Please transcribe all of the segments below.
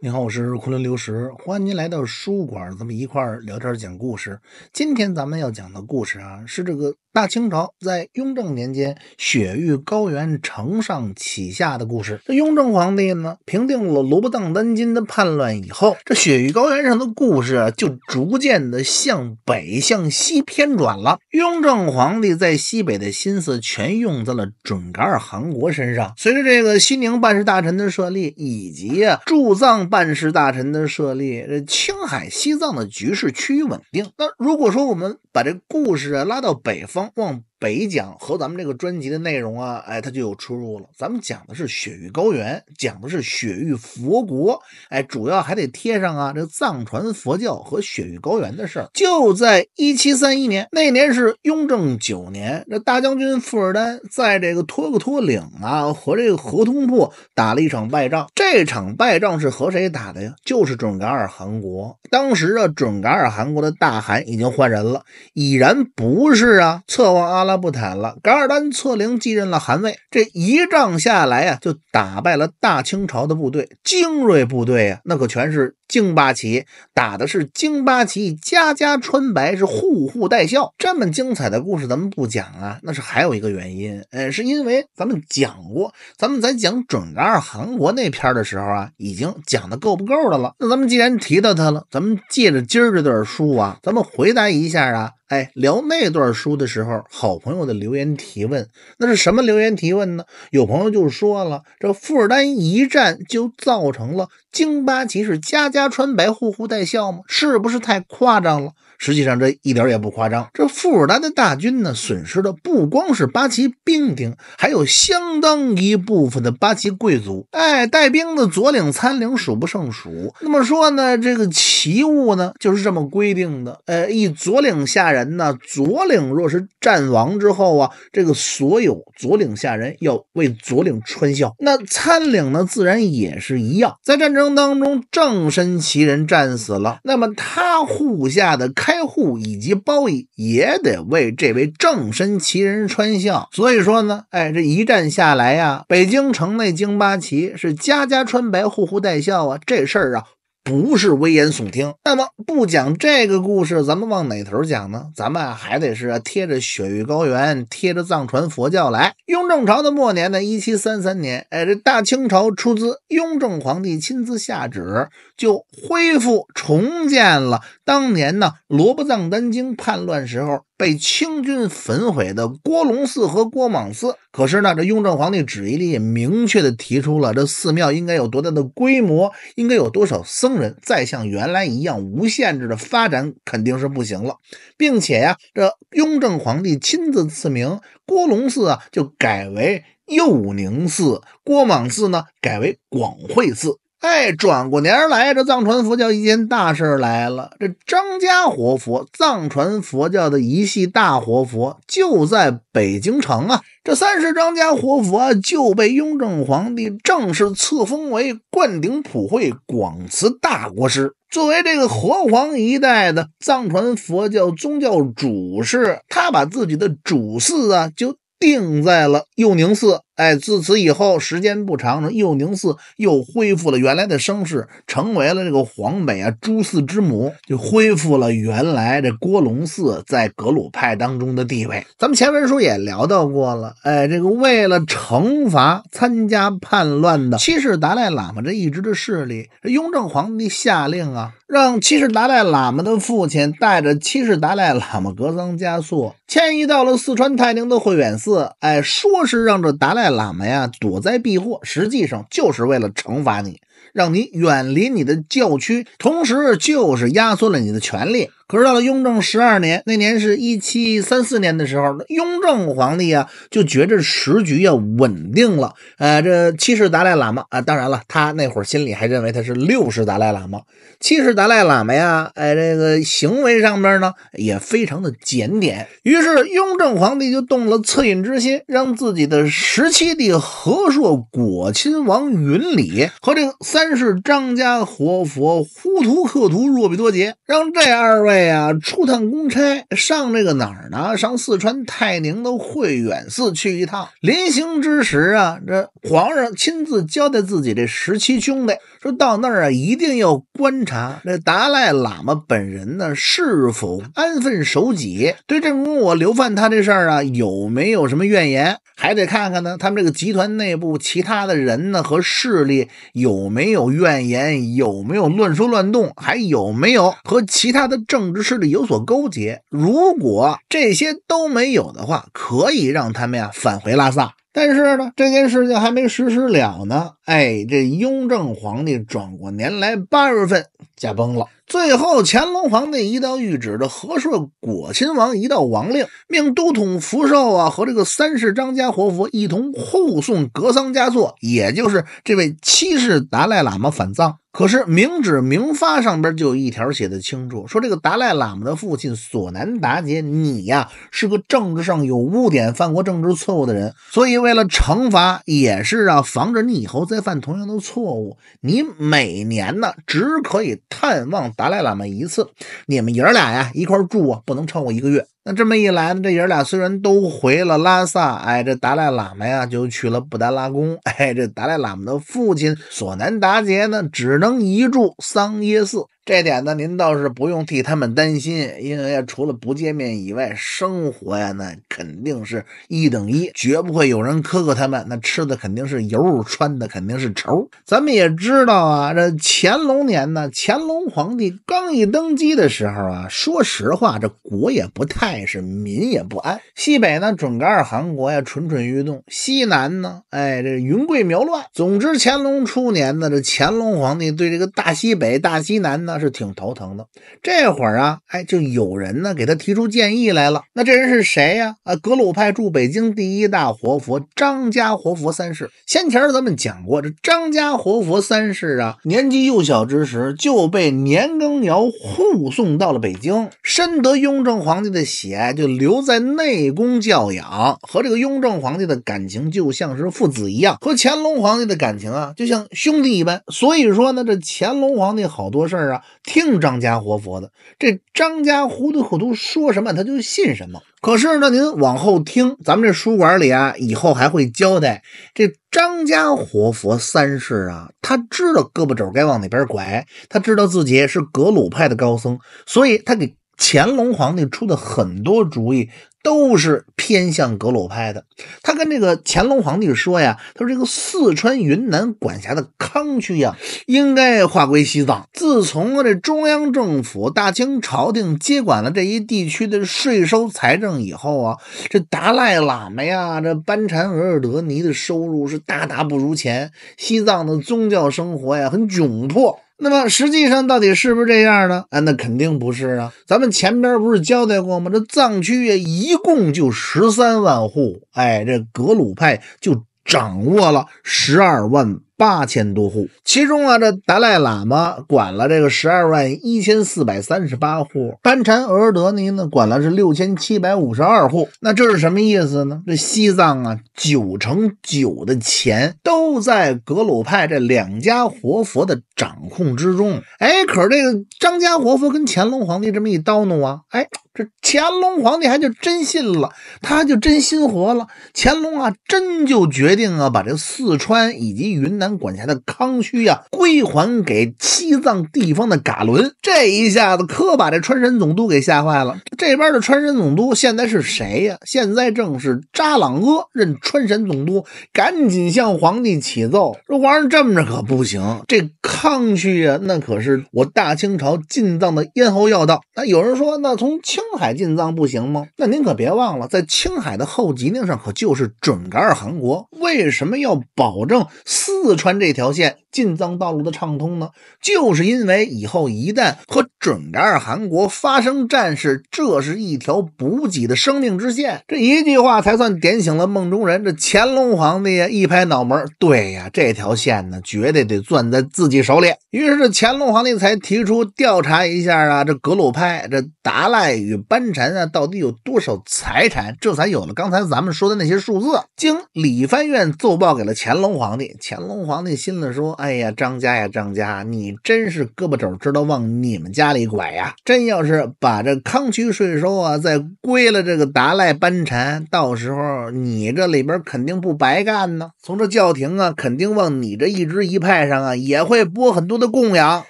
你好，我是昆仑流石，欢迎您来到书馆，咱们一块儿聊天讲故事。今天咱们要讲的故事啊，是这个大清朝在雍正年间雪域高原承上启下的故事。这雍正皇帝呢，平定了罗伯当丹津的叛乱以后，这雪域高原上的故事啊，就逐渐的向北向西偏转了。雍正皇帝在西北的心思全用在了准噶尔汗国身上。随着这个西宁办事大臣的设立，以及啊驻藏。办事大臣的设立，这青海、西藏的局势趋于稳定。那如果说我们把这故事啊拉到北方，往。北讲和咱们这个专辑的内容啊，哎，它就有出入了。咱们讲的是雪域高原，讲的是雪域佛国，哎，主要还得贴上啊这藏传佛教和雪域高原的事儿。就在一七三一年，那年是雍正九年，这大将军富尔丹在这个托克托岭啊和这个河通铺打了一场败仗。这场败仗是和谁打的呀？就是准噶尔汗国。当时啊，准噶尔汗国的大汗已经换人了，已然不是啊策王阿。拉不坦了，噶尔丹策凌继任了汗位，这一仗下来呀，就打败了大清朝的部队，精锐部队啊，那可全是。京八旗打的是京八旗，家家穿白，是户户带孝。这么精彩的故事，咱们不讲啊，那是还有一个原因，呃，是因为咱们讲过，咱们在讲准噶尔汗国那篇的时候啊，已经讲的够不够的了。那咱们既然提到他了，咱们借着今儿这段书啊，咱们回答一下啊，哎，聊那段书的时候，好朋友的留言提问，那是什么留言提问呢？有朋友就说了，这富尔丹一战就造成了京八旗是家家。穿白，户户带孝吗？是不是太夸张了？实际上这一点也不夸张。这富尔丹的大军呢，损失的不光是八旗兵丁，还有相当一部分的八旗贵族。哎，带兵的左领、参领数不胜数。那么说呢，这个旗务呢就是这么规定的。呃，一左领下人呢，左领若是战亡之后啊，这个所有左领下人要为左领穿孝。那参领呢，自然也是一样。在战争当中，正身。旗人战死了，那么他户下的开户以及包衣也得为这位正身旗人穿孝。所以说呢，哎，这一战下来呀，北京城内京八旗是家家穿白，户户带孝啊，这事儿啊。不是危言耸听。那么不讲这个故事，咱们往哪头讲呢？咱们还得是贴着雪域高原，贴着藏传佛教来。雍正朝的末年呢，一七三三年，哎，这大清朝出资，雍正皇帝亲自下旨，就恢复重建了当年呢罗卜藏丹经叛乱时候。被清军焚毁的郭龙寺和郭莽寺，可是呢，这雍正皇帝旨意里也明确的提出了，这寺庙应该有多大的规模，应该有多少僧人，再像原来一样无限制的发展肯定是不行了，并且呀，这雍正皇帝亲自赐名，郭龙寺啊就改为佑宁寺，郭莽寺呢改为广惠寺。哎，转过年来，这藏传佛教一件大事来了。这张家活佛，藏传佛教的一系大活佛，就在北京城啊。这三世张家活佛就被雍正皇帝正式册封为灌顶普惠广慈大国师。作为这个活皇一代的藏传佛教宗教主事，他把自己的主寺啊，就定在了佑宁寺。哎，自此以后，时间不长，这佑宁寺又恢复了原来的声势，成为了这个黄北啊诸寺之母，就恢复了原来这郭龙寺在格鲁派当中的地位。咱们前文书也聊到过了，哎，这个为了惩罚参加叛乱的七世达赖喇嘛这一支的势力，雍正皇帝下令啊，让七世达赖喇嘛的父亲带着七世达赖喇嘛格桑嘉措迁移到了四川泰宁的慧远寺，哎，说是让这达赖。喇嘛呀，躲灾避祸，实际上就是为了惩罚你，让你远离你的教区，同时就是压缩了你的权利。可是到了雍正十二年，那年是一七三四年的时候，雍正皇帝啊就觉着时局要稳定了。呃，这七世达赖喇嘛啊，当然了，他那会儿心里还认为他是六世达赖喇嘛。七世达赖喇嘛呀，哎，这个行为上边呢也非常的检点。于是雍正皇帝就动了恻隐之心，让自己的十七弟和硕果亲王允礼和这个三世张家活佛呼图克图若比多杰，让这二位。哎呀，出趟公差，上这个哪儿呢？上四川泰宁的慧远寺去一趟。临行之时啊，这皇上亲自交代自己这十七兄弟，说到那儿啊，一定要观察这达赖喇嘛本人呢是否安分守己，对正宫我流放他这事儿啊有没有什么怨言，还得看看呢他们这个集团内部其他的人呢和势力有没有怨言，有没有乱说乱动，还有没有和其他的政治势力有所勾结。如果这些都没有的话，可以让他们呀返回拉萨。但是呢，这件事情还没实施了呢。哎，这雍正皇帝转过年来八月份驾崩了。最后，乾隆皇帝一道谕旨，的和硕果亲王一道王令，命都统福寿啊和这个三世张家活佛一同护送格桑嘉措，也就是这位七世达赖喇嘛返藏。可是明旨明发上边就有一条写的清楚，说这个达赖喇嘛的父亲索南达杰，你呀是个政治上有污点、犯过政治错误的人，所以为了惩罚，也是啊防止你以后再犯同样的错误，你每年呢只可以探望。达赖喇嘛一次，你们爷儿俩呀一块住啊，不能超过一个月。那这么一来呢，这爷儿俩虽然都回了拉萨，哎，这达赖喇嘛呀就去了布达拉宫，哎，这达赖喇嘛的父亲索南达杰呢，只能移住桑耶寺。这点呢，您倒是不用替他们担心，因为除了不见面以外，生活呀，那肯定是一等一，绝不会有人苛刻他们。那吃的肯定是油，穿的肯定是绸。咱们也知道啊，这乾隆年呢，乾隆皇帝刚一登基的时候啊，说实话，这国也不太是，民也不安。西北呢，准噶尔汗国呀，蠢蠢欲动；西南呢，哎，这云贵苗乱。总之，乾隆初年呢，这乾隆皇帝对这个大西北、大西南呢。是挺头疼的。这会儿啊，哎，就有人呢给他提出建议来了。那这人是谁呀？啊，格鲁派驻北京第一大活佛张家活佛三世。先前咱们讲过，这张家活佛三世啊，年纪幼小之时就被年羹尧护送到了北京，深得雍正皇帝的喜爱，就留在内宫教养，和这个雍正皇帝的感情就像是父子一样，和乾隆皇帝的感情啊，就像兄弟一般。所以说呢，这乾隆皇帝好多事儿啊。听张家活佛的，这张家糊涂糊涂说什么他就信什么。可是呢，您往后听，咱们这书馆里啊，以后还会交代，这张家活佛三世啊，他知道胳膊肘该往哪边拐，他知道自己是格鲁派的高僧，所以他给乾隆皇帝出的很多主意。都是偏向格鲁派的。他跟这个乾隆皇帝说呀：“他说这个四川、云南管辖的康区呀，应该划归西藏。自从这中央政府、大清朝廷接管了这一地区的税收财政以后啊，这达赖喇嘛呀，这班禅额尔德尼的收入是大大不如前，西藏的宗教生活呀很窘迫。”那么实际上到底是不是这样呢？啊，那肯定不是啊！咱们前边不是交代过吗？这藏区啊，一共就十三万户，哎，这格鲁派就掌握了十二万。八千多户，其中啊，这达赖喇嘛管了这个十二万一千四百三十八户，班禅额尔德尼呢管了是六千七百五十二户。那这是什么意思呢？这西藏啊，九成九的钱都在格鲁派这两家活佛的掌控之中。哎，可是这个张家活佛跟乾隆皇帝这么一叨弄啊，哎。这乾隆皇帝还就真信了，他就真心活了。乾隆啊，真就决定啊，把这四川以及云南管辖的康区呀归还给西藏地方的噶伦。这一下子可把这川陕总督给吓坏了。这边的川陕总督现在是谁呀？现在正是扎朗阿任川陕总督，赶紧向皇帝启奏说：“皇上这么着可不行，这康区啊，那可是我大清朝进藏的咽喉要道。”那有人说，那从青海进藏不行吗？那您可别忘了，在青海的后脊梁上可就是准噶尔汗国。为什么要保证四川这条线进藏道路的畅通呢？就是因为以后一旦和准噶尔汗国发生战事，这是一条补给的生命之线。这一句话才算点醒了梦中人。这乾隆皇帝呀，一拍脑门，对呀，这条线呢，绝对得攥在自己手里。于是这乾隆皇帝才提出调查一下啊，这格鲁派这达赖与。班禅啊，到底有多少财产？这才有了刚才咱们说的那些数字。经理藩院奏报给了乾隆皇帝，乾隆皇帝心里说：“哎呀，张家呀，张家，你真是胳膊肘知道往你们家里拐呀！真要是把这康区税收啊再归了这个达赖班禅，到时候你这里边肯定不白干呢。从这教廷啊，肯定往你这一支一派上啊也会拨很多的供养。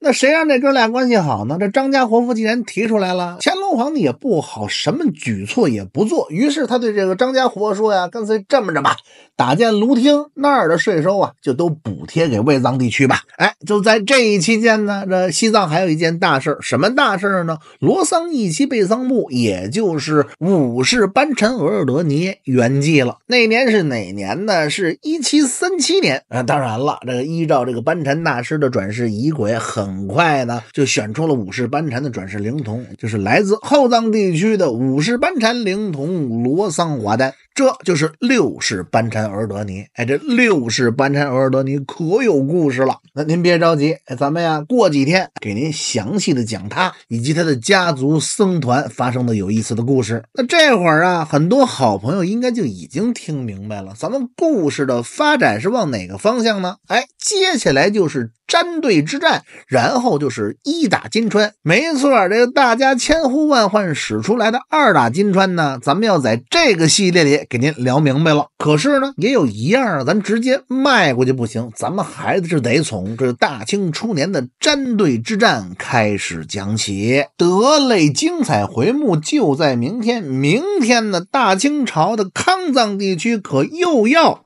那谁让这哥俩关系好呢？这张家活佛既然提出来了，乾隆皇帝也不好什么举措也不做，于是他对这个张家活说呀：干脆这么着吧。”打建卢厅那儿的税收啊，就都补贴给卫藏地区吧。哎，就在这一期间呢，这西藏还有一件大事什么大事呢？罗桑一期贝桑木，也就是五世班禅额尔德尼圆寂了。那年是哪年呢？是一七三七年啊。当然了，这个依照这个班禅大师的转世仪轨，很很快呢就选出了五世班禅的转世灵童，就是来自后藏地区的五世班禅灵童罗桑华丹。这就是六世班禅额尔德尼，哎，这六世班禅额尔德尼可有故事了。那您别着急，咱们呀过几天给您详细的讲他以及他的家族僧团发生的有意思的故事。那这会儿啊，很多好朋友应该就已经听明白了，咱们故事的发展是往哪个方向呢？哎，接下来就是。战队之战，然后就是一打金川。没错，这个大家千呼万唤使出来的二打金川呢，咱们要在这个系列里给您聊明白了。可是呢，也有一样啊，咱直接迈过去不行，咱们还是得从这大清初年的战队之战开始讲起。得嘞，精彩回目就在明天。明天呢，大清朝的康藏地区可又要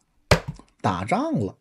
打仗了。